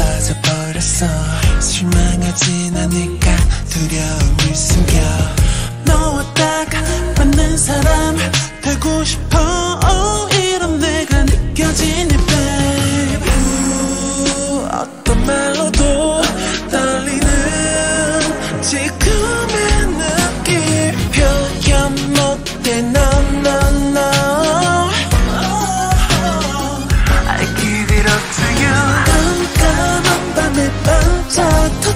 빠져버렸어. 실망하진 않을까 두려움을 숨겨. 너와 딱 맞는 사람 talk.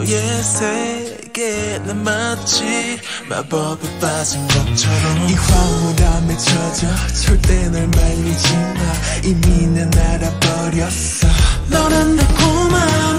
너의 세계 난 마치 마법에 빠진 것처럼. 이 황홀함에 젖어 절대 널 말리지 마. 이미 난 날아버렸어. 너란 달콤함